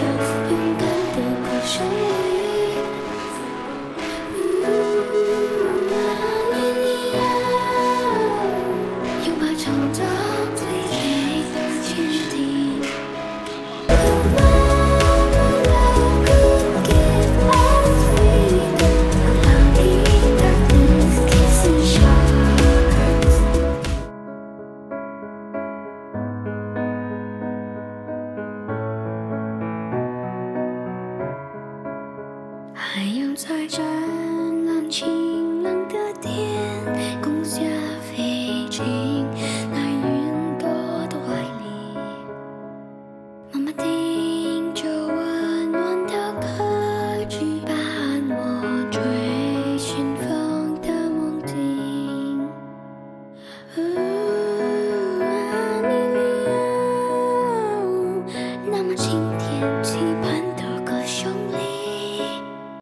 勇敢的河水，呜！长。海洋在湛蓝晴朗的天空下飞进那云朵的怀里，妈妈听着温暖的歌曲，伴我追寻风的梦境。哦、啊，你、啊、那么轻。